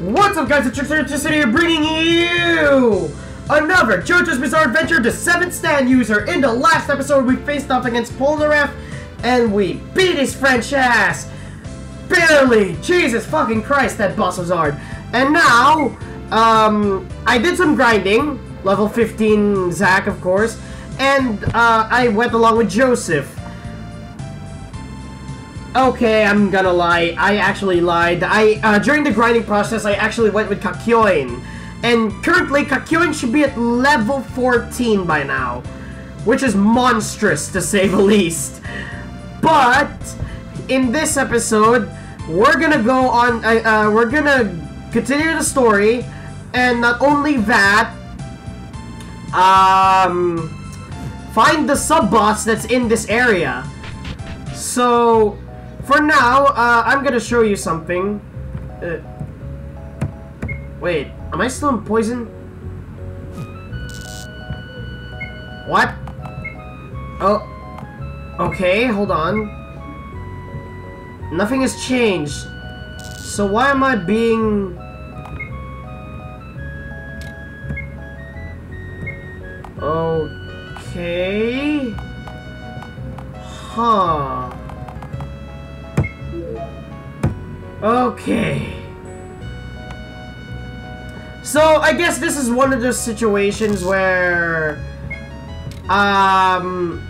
What's up guys, it's Trickster City bringing you another JoJo's Bizarre Adventure to 7th stand user. In the last episode we faced off against Polnareff and we beat his French ass. Barely! Jesus fucking Christ, that boss was hard. And now, um, I did some grinding, level 15 Zack of course, and uh, I went along with Joseph. Okay, I'm gonna lie. I actually lied. I uh, during the grinding process, I actually went with Kakyoin. And currently, Kakyoin should be at level 14 by now. Which is monstrous, to say the least. But, in this episode, we're gonna go on... Uh, uh, we're gonna continue the story. And not only that... Um... Find the sub-boss that's in this area. So... For now, uh, I'm gonna show you something. Uh, wait, am I still in poison? What? Oh. Okay, hold on. Nothing has changed. So why am I being... Okay... Huh... Okay. So, I guess this is one of those situations where... Um...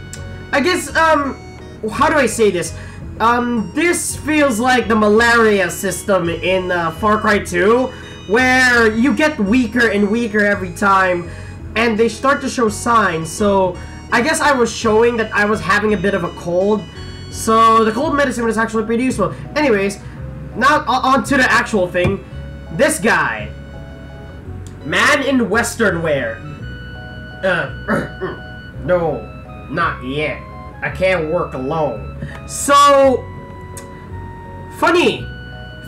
I guess, um... How do I say this? Um, this feels like the malaria system in uh, Far Cry 2, where you get weaker and weaker every time, and they start to show signs, so... I guess I was showing that I was having a bit of a cold, so the cold medicine was actually pretty useful. Anyways, now onto the actual thing. This guy. Man in western wear. Uh, no, not yet. I can't work alone. So, funny.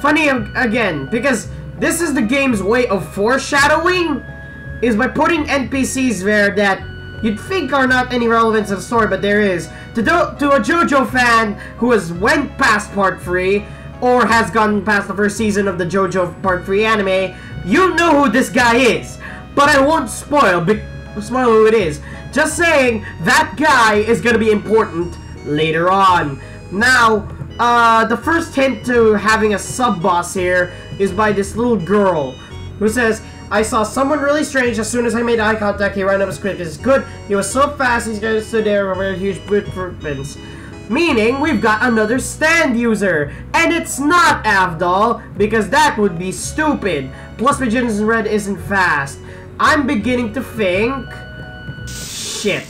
Funny again, because this is the game's way of foreshadowing, is by putting NPCs there that you'd think are not any relevance to the story, but there is. To, do, to a JoJo fan who has went past part 3, or has gone past the first season of the JoJo Part 3 anime, you know who this guy is. But I won't spoil, spoil who it is. Just saying, that guy is gonna be important later on. Now, uh, the first hint to having a sub-boss here is by this little girl who says, I saw someone really strange as soon as I made eye contact. He ran up as script. he could. He was so fast, he's gonna stood there with a huge footprints. Meaning, we've got another stand user. And it's not Avdol, because that would be stupid. Plus, Begins Red isn't fast. I'm beginning to think... Shit.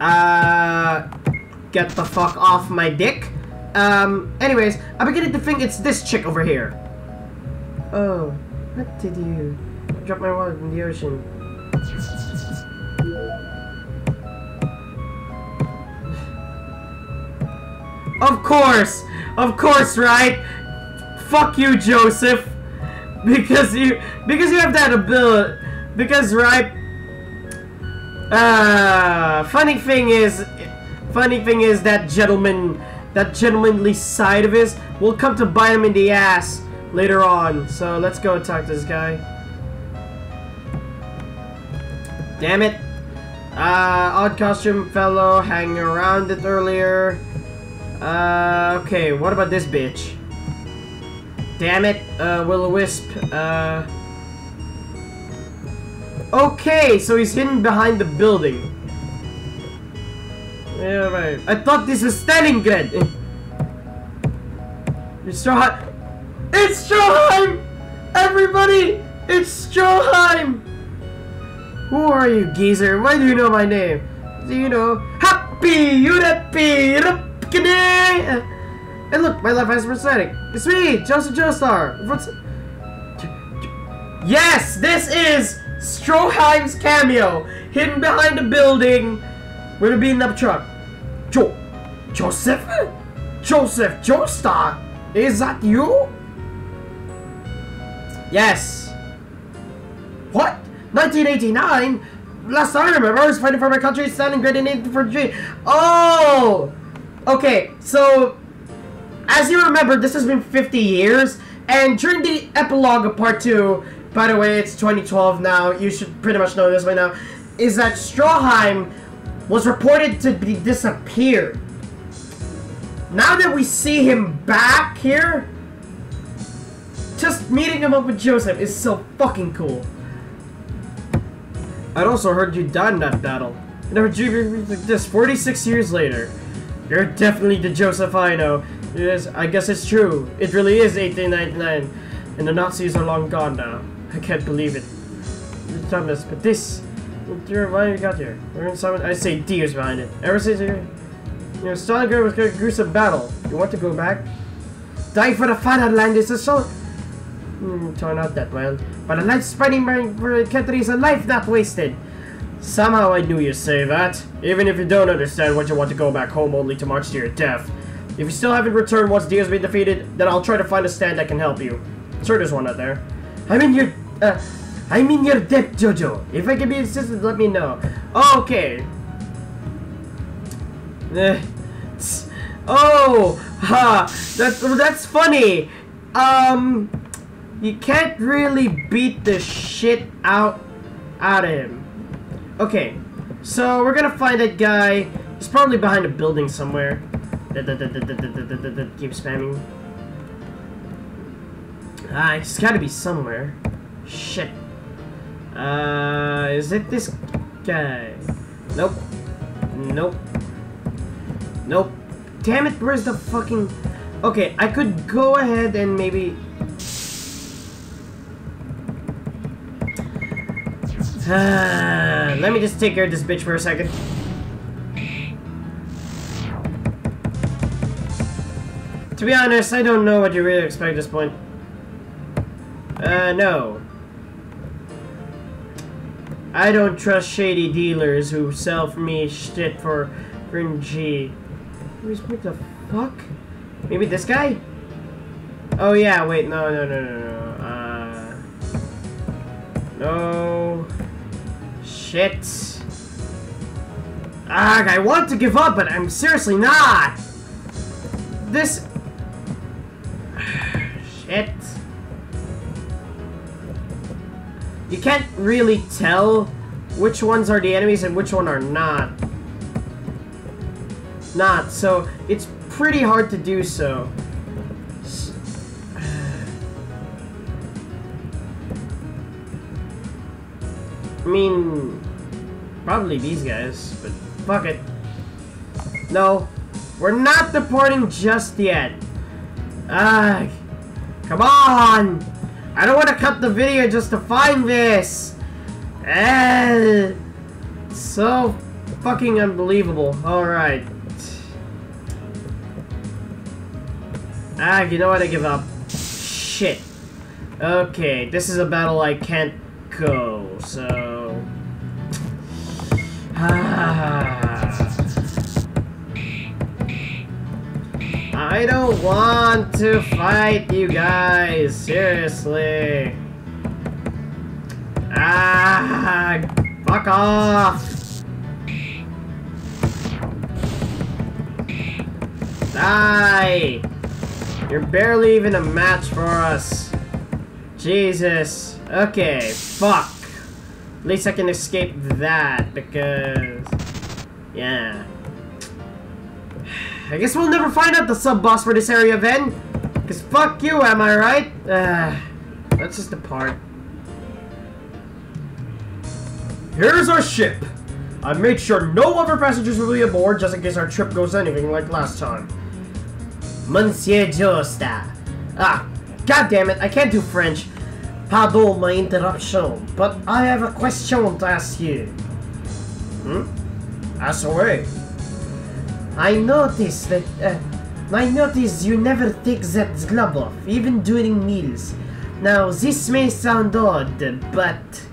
Uh... Get the fuck off my dick. Um, anyways, I'm beginning to think it's this chick over here. Oh, what did you... Drop my wallet in the ocean. Of course! Of course, right? Fuck you, Joseph! Because you because you have that ability because right uh funny thing is funny thing is that gentleman that gentlemanly side of his will come to bite him in the ass later on. So let's go talk to this guy. Damn it. Uh, odd costume fellow hanging around it earlier. Uh, okay, what about this bitch? Damn it, uh, Will-O-Wisp, uh... Okay, so he's hidden behind the building. Yeah, right. I thought this was Stalingrad! It's Stroheim! It's Stroheim! Everybody! It's Stroheim! Who are you, geezer? Why do you know my name? Do you know? Happy! You happy! And look, my life has prosthetic. It's me, Joseph Joestar. What's... Yes, this is Stroheim's cameo, hidden behind a building with a beaten up truck. Jo... Joseph? Joseph Joestar? Is that you? Yes. What? 1989? Last time I remember, I was fighting for my country, standing great in for G. Oh! Okay, so as you remember, this has been 50 years, And during the epilogue of part two, by the way, it's 2012 now, you should pretty much know this by now, is that Stroheim was reported to be disappeared. Now that we see him back here, just meeting him up with Joseph is so fucking cool. I'd also heard you died in that battle. I never dreamed like this 46 years later. You're definitely the Joseph I know. Yes, I guess it's true. It really is 1899, and the Nazis are long gone now. I can't believe it. Thomas, but this... Why you got here? We're in some... I say D is behind it. Ever since you... You know, Stalingrad was a gruesome battle. You want to go back? Die for the fatherland is a soul... Hmm, turn out that well. But a life spreading the country is a life not wasted. Somehow I knew you'd say that. Even if you don't understand what you want to go back home only to march to your death. If you still haven't returned once Dio's been defeated, then I'll try to find a stand that can help you. Sure, there's one out there. I'm in your... Uh, I'm in your death, Jojo. If I can be assisted, let me know. Okay. Eh. Oh, ha, that's that's funny. Um, you can't really beat the shit out out of him. Okay, so we're gonna find that guy. He's probably behind a building somewhere. Keep spamming. Ah, he's gotta be somewhere. Shit. Uh, is it this guy? Nope. Nope. Nope. Damn it, where's the fucking... Okay, I could go ahead and maybe... let me just take care of this bitch for a second. To be honest, I don't know what you really expect at this point. Uh, no. I don't trust shady dealers who sell me shit for G. What the fuck? Maybe this guy? Oh yeah, wait, no, no, no, no, no. Uh, no. Shit. Ah, I want to give up, but I'm seriously not. This... Shit. You can't really tell which ones are the enemies and which one are not. Not, so it's pretty hard to do so. I mean, probably these guys, but fuck it. No, we're not deporting just yet. Ah, come on! I don't want to cut the video just to find this. Eh, so fucking unbelievable. Alright. Ah, you know what? I give up. Shit. Okay, this is a battle I can't go, so... Ah. I don't want to fight you guys, seriously. Ah, fuck off. Die. You're barely even a match for us. Jesus. Okay, fuck. At least I can escape that, because... Yeah. I guess we'll never find out the sub-boss for this area then. Because fuck you, am I right? Uh, let's just depart. Here's our ship. I made sure no other passengers will be aboard just in case our trip goes anything like last time. Monsieur Josta. Ah, god damn it, I can't do French. Pardon my interruption, but I have a question to ask you. Hmm? Ask away. I noticed that... Uh, I noticed you never take that glove off, even during meals. Now, this may sound odd, but...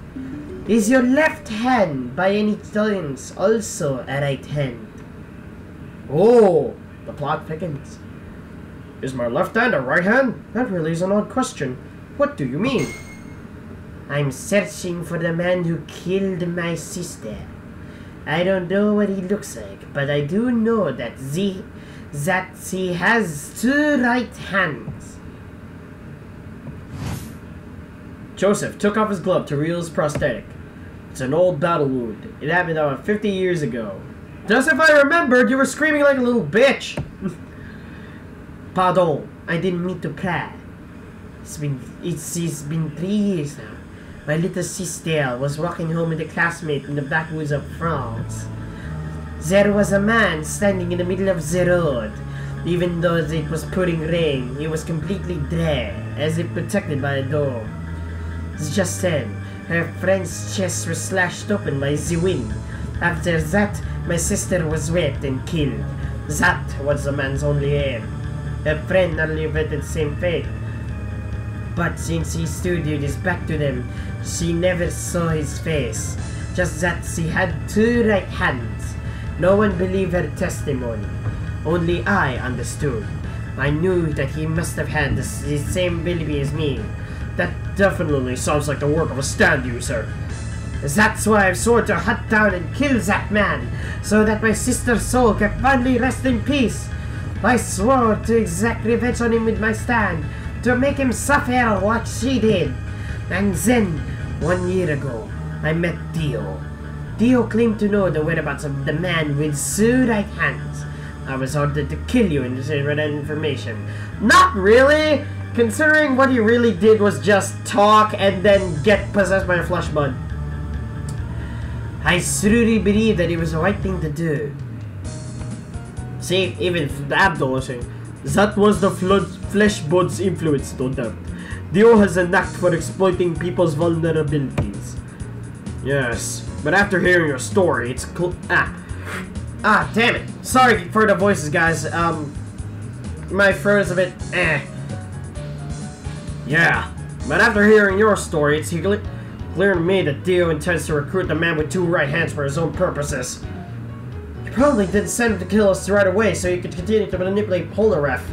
Is your left hand, by any chance, also a right hand? Oh, the plot thickens. Is my left hand a right hand? That really is an odd question. What do you mean? I'm searching for the man who killed my sister. I don't know what he looks like, but I do know that the that he has two right hands. Joseph took off his glove to reveal his prosthetic. It's an old battle wound. It happened about 50 years ago. Just if I remembered, you were screaming like a little bitch. Pardon, I didn't mean to pry. It's been it's, it's been three years now. My little sister was walking home with a classmate in the backwoods of France. There was a man standing in the middle of the road. Even though it was pouring rain, he was completely dry, as if protected by a dome. Just then, her friend's chest was slashed open by the wind. After that, my sister was raped and killed. That was the man's only aim. Her friend narrowly averted the same fate. But since he with his back to them, she never saw his face. Just that she had two right hands. No one believed her testimony. Only I understood. I knew that he must have had the, same ability as me. That definitely sounds like the work of a stand user. That's why I've sworn to hunt down and kill that man, so that my sister's soul can finally rest in peace. I swore to exact revenge on him with my stand, to make him suffer what she did. And then, one year ago, I met Dio. Dio claimed to know the whereabouts of the man with two right hands. I was ordered to kill you and share that information. Not really, considering what he really did was just talk and then get possessed by a flesh bud. I truly believe that it was the right thing to do. See, even Abdul was saying, that was the flood, flesh bud's influence, no doubt. Dio has a knack for exploiting people's vulnerabilities. Yes, but after hearing your story, it's ah, ah, damn it. Sorry for the voices, guys. Um, my is a bit eh. Yeah, but after hearing your story, it's clear to me that Dio intends to recruit the man with two right hands for his own purposes. Probably didn't send him to kill us right away so he could continue to manipulate Polnareff.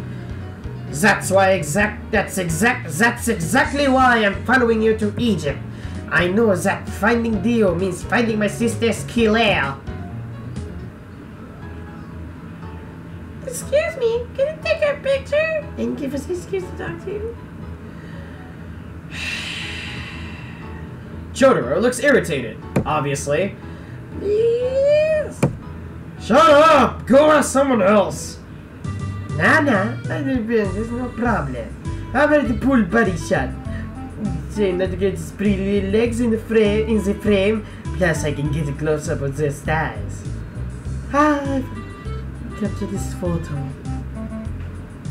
That's why exact that's exact that's exactly why I'm following you to Egypt. I know that finding Dio means finding my sister's killer. Excuse me, can you take a picture and give us an excuse to talk to you? Jotaro looks irritated, obviously. Yes. Shut up! Go ask someone else. Nah, nah, there's no problem. How about the pool body shot? Saying that to get his pretty legs in the frame, in the frame. Plus, I can get a close up of their thighs. Ah, capture this photo.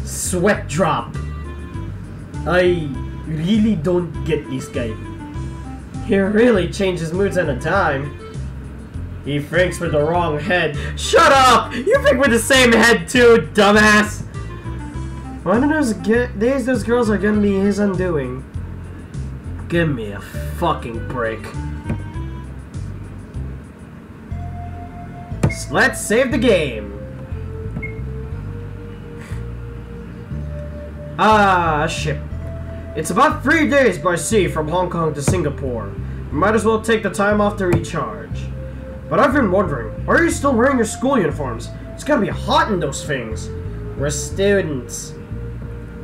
Sweat drop. I really don't get this guy. He really changes moods on a dime. He thinks with the wrong head. Shut up! You think with the same head too, dumbass! One of those days those girls are gonna be his undoing. Give me a fucking break. Let's save the game. Ah, ship. It's about three days by sea from Hong Kong to Singapore. Might as well take the time off to recharge. But I've been wondering, why are you still wearing your school uniforms? It's gotta be hot in those things. We're students.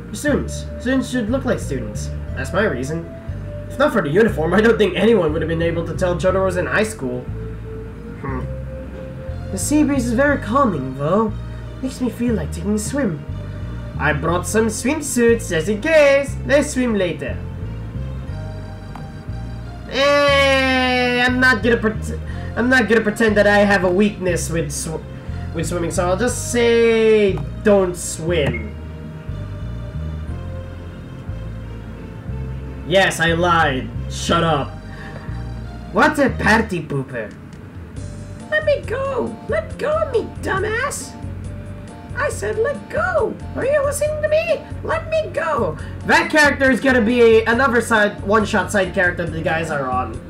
We're students. Students should look like students. That's my reason. If not for the uniform, I don't think anyone would have been able to tell Jotaro was in high school. Hmm. The sea breeze is very calming, though. Makes me feel like taking a swim. I brought some swimsuits just in case. Let's swim later. Eh, I'm not gonna pretend. I'm not gonna pretend that I have a weakness with sw with swimming, so I'll just say don't swim. Yes, I lied. Shut up. What a party pooper. Let me go. Let go of me, dumbass. I said let go. Are you listening to me? Let me go. That character is gonna be another side one-shot side character the guys are on.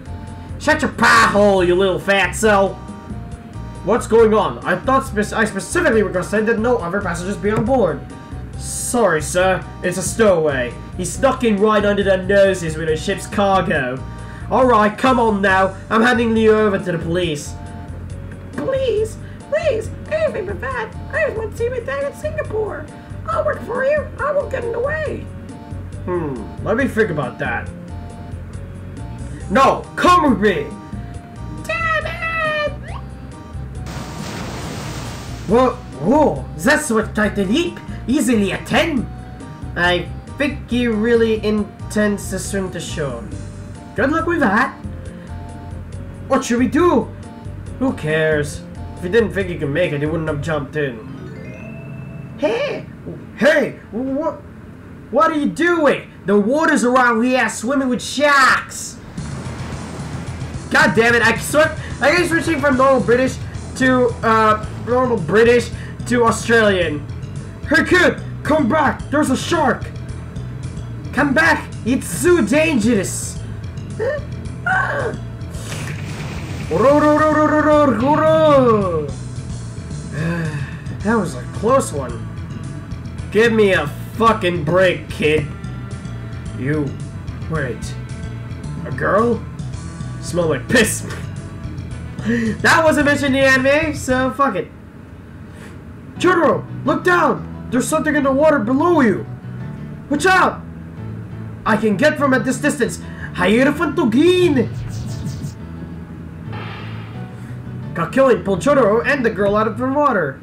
Shut your pie hole, you little fatso. What's going on? I thought spe I specifically requested that no other passengers be on board. Sorry, sir. It's a stowaway. He snuck in right under their noses with the ship's cargo. Alright, come on now. I'm handing you over to the police. Please? Please? Anything but that. I just want to see my dad in Singapore. I'll work for you. I won't get in the way. Hmm, let me think about that. No, come with me! Damn it! Whoa, whoa, that's what Titan Leap? Easily a 10? I think he really intends to swim to shore. Good luck with that. What should we do? Who cares? If he didn't think he could make it, he wouldn't have jumped in. Hey! Hey! What? What are you doing? The water's around here swimming with sharks! God damn it, I swear, I guess switching from normal British to, uh, normal British to Australian. Hey kid, come back, there's a shark! Come back, it's too dangerous! That was a close one. Give me a fucking break, kid. You. Wait. A girl? Smell like piss. that wasn't mentioned in the anime, so fuck it. Churro, look down! There's something in the water below you! Watch out! I can get from at this distance. Hierophant Green! Kakyoin pulled Jotaro and the girl out of the water.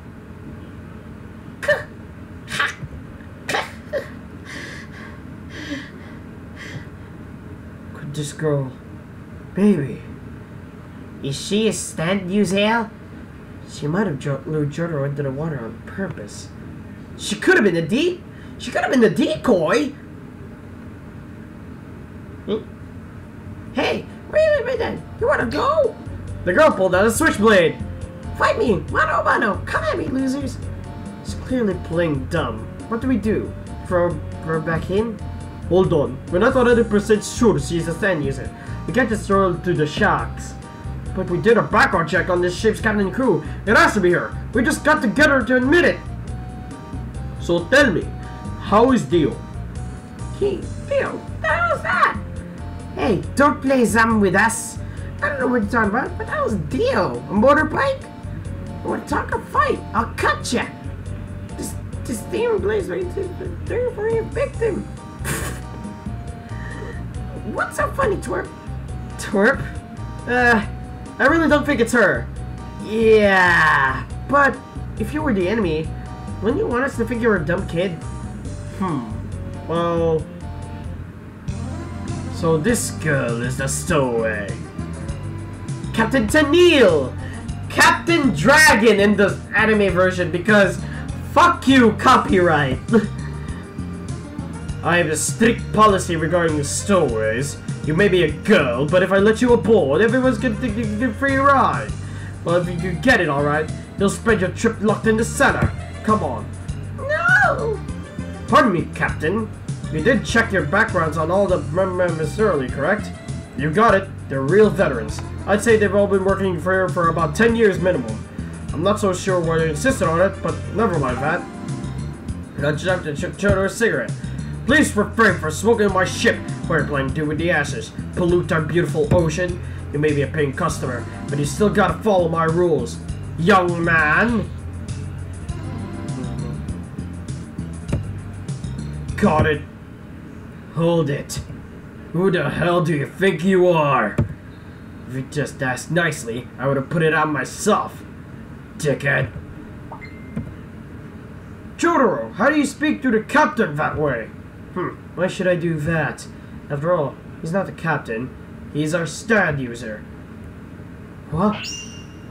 Could this girl... Baby... Is she a stand user? She might have lured Jotaro into the water on purpose. She could have been the de- She could have been the decoy. Hmm? Hey, wait a. You wanna go? The girl pulled out a switchblade. Fight me, mano mano. Come at me, losers. She's clearly playing dumb. What do we do? Throw her back in? Hold on. We're not 100% sure she's a stand user. We can't just throw her to the sharks. But we did a background check on this ship's captain and crew. It has to be her. We just got to get her to admit it. So tell me, how is Dio? He, Dio, the hell's that? Hey, don't play some with us. I don't know what you're talking about, but that was Dio. A motorbike? You want to talk a fight? I'll cut ya. This, this demon blaze right there for your victim. What's so funny, twerp? Uh, I really don't think it's her. Yeah, but if you were the enemy, wouldn't you want us to think you're a dumb kid? Hmm. Well. So this girl is the stowaway. Captain Tennille! Captain Dragon in the anime version because fuck you, copyright! I have a strict policy regarding the stowaways. You may be a girl, but if I let you aboard, everyone's gonna think you get a free ride. Well, if you get it alright, you'll spend your trip locked in the center. Come on. No! Pardon me, Captain. You did check your backgrounds on all the members thoroughly, correct? You got it. They're real veterans. I'd say they've all been working for for about 10 years minimum. I'm not so sure why they insisted on it, but never mind that. Nudged up to Chip Chodo a cigarette. Please refrain from smoking my ship. What are you planning to do with the ashes? Pollute our beautiful ocean? You may be a paying customer, but you still gotta follow my rules. Young man! Got it. Hold it. Who the hell do you think you are? If you just asked nicely, I would have put it on myself. Dickhead. Jotaro, how do you speak to the captain that way? Hmm, why should I do that? After all, he's not the captain. He's our stand user. What?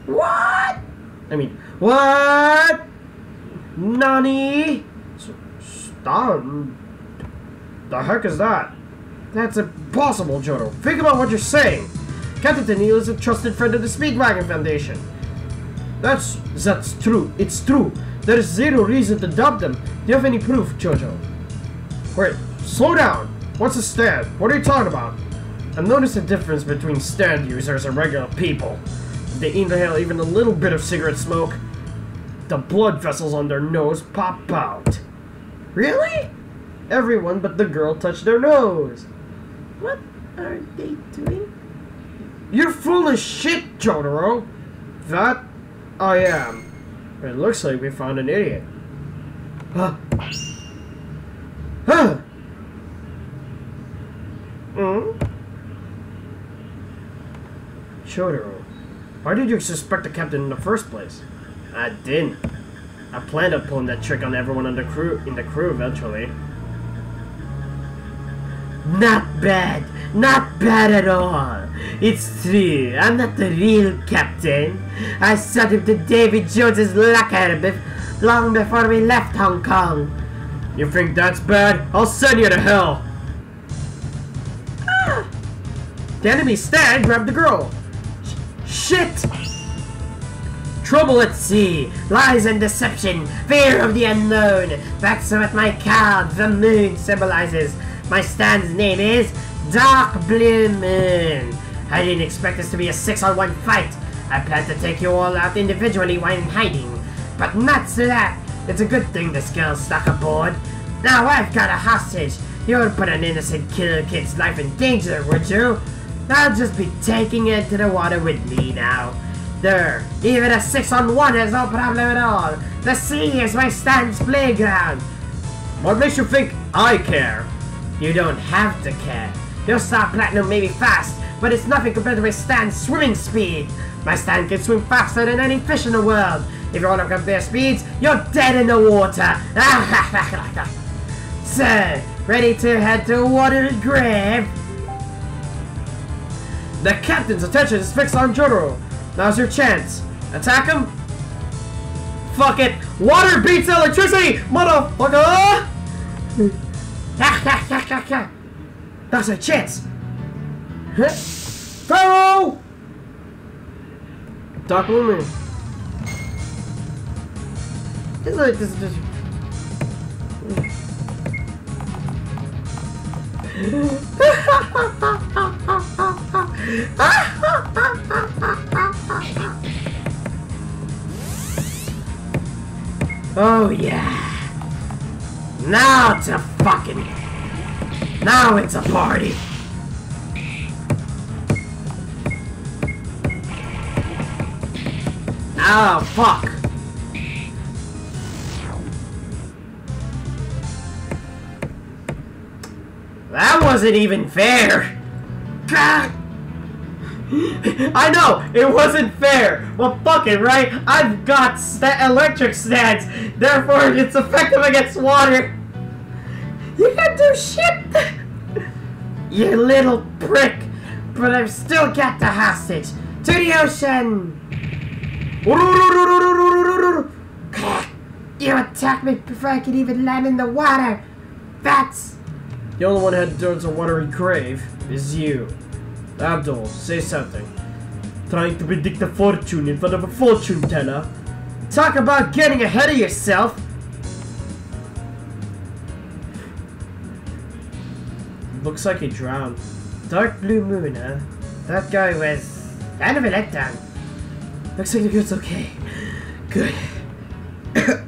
What? I mean, what? Nani? S- The heck is that? That's impossible, Jojo. Think about what you're saying. Captain Tennille is a trusted friend of the Speedwagon Foundation. That's that's true. It's true. There is zero reason to doubt them. Do you have any proof, Jojo? Wait, slow down. What's a stand? What are you talking about? I've noticed a difference between stand users and regular people. If they inhale even a little bit of cigarette smoke, the blood vessels on their nose pop out. Really? Everyone but the girl touched their nose. What are they doing? You're full of shit, Jotaro. That I am. It looks like we found an idiot. Huh? Huh? Hmm? Jotaro, why did you suspect the captain in the first place? I didn't. I planned on pulling that trick on everyone on the crew in the crew eventually. Not bad. Not bad at all. It's true. I'm not the real captain. I sent him to Davy Jones's locker long before we left Hong Kong. You think that's bad? I'll send you to hell. Ah! The enemy stand grabbed the girl. Sh- shit! Trouble at sea, lies and deception, fear of the unknown. That's what my card, the moon, symbolizes. My stand's name is Dark Blue Moon. I didn't expect this to be a six-on-one fight. I planned to take you all out individually while in hiding. But not so that. It's a good thing this girl's stuck aboard. Now I've got a hostage. You would put an innocent killer kid's life in danger, would you? I'll just be taking it to the water with me now. There, even a six-on-one has no problem at all. The sea is my stand's playground. What makes you think I care? You don't have to care. Your Star Platinum may be fast, but it's nothing compared to my stand's swimming speed. My Stan can swim faster than any fish in the world. If you want to compare speeds, you're dead in the water. so, ready to head to water Grave? The captain's attention is fixed on Jotaro. Now's your chance. Attack him? Fuck it. Water beats electricity, motherfucker! That's a chance. Pharaoh! Dark Lumen. It's like this. this. oh yeah. Now it's a fucking. Now it's a party. Oh fuck. That wasn't even fair. I know, it wasn't fair. Well, fuck it, right? I've got sta electric stands, therefore it's effective against water. You can't do shit! you little prick! But I've still got the hostage. To the ocean! You attacked me before I could even land in the water! That's... The only one headed towards a watery grave is you. Abdul, say something. Trying to predict the fortune in front of a fortune teller. Talk about getting ahead of yourself! Looks like he drowned. Dark blue moon, huh? That guy was kind of a letdown. Looks like the girl's okay. Good.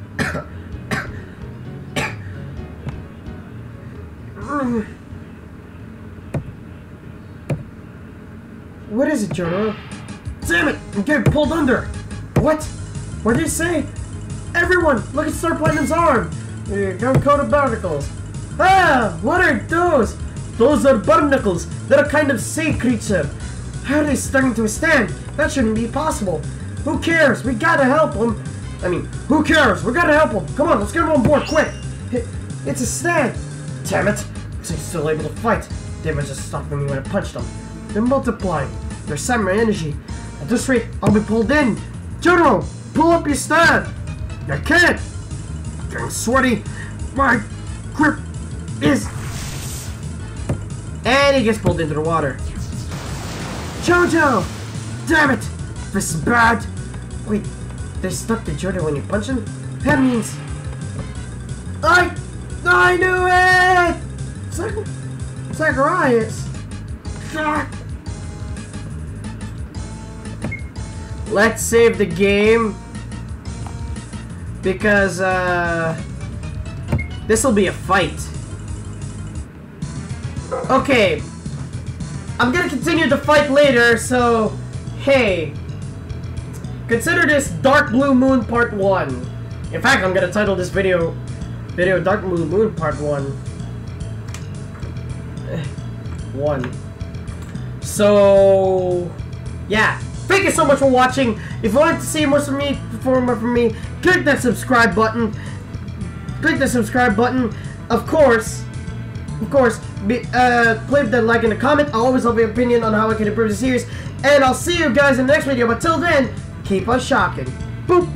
is it, Jotaro? Damn it! I'm getting pulled under! What? What did you say? Everyone, look at Star Platinum's arm! Don't coat of barnacles. Ah! What are those? Those are barnacles. They're a kind of sea creature. How are they starting to stand? That shouldn't be possible. Who cares? We gotta help them. I mean, who cares? We gotta help them. Come on, let's get them on board, quick. It, it's a stand. Damn it. Looks like still able to fight. They must just stopped me when I punched them. They're multiplying. They're energy. At this rate, I'll be pulled in. General, pull up your stand. I can't. Getting sweaty. My grip is... And he gets pulled into the water. Jojo! Damn it! This is bad! Wait, they're stuck to Jojo when you punch him? That means... I... I knew it! Zach... Zacharias! Fuck! Let's save the game. Because, uh... This'll be a fight. Okay. I'm gonna continue the fight later, so... Hey. Consider this Dark Blue Moon Part 1. In fact, I'm gonna title this video... Video Dark Blue Moon Part 1. 1. So... yeah. Thank you so much for watching. If you want to see more from me, for more from me, click that subscribe button. Click the subscribe button. Of course, of course, be, uh, click that like and a comment. I always love your opinion on how I can improve the series. And I'll see you guys in the next video. But till then, keep on shocking. Boop.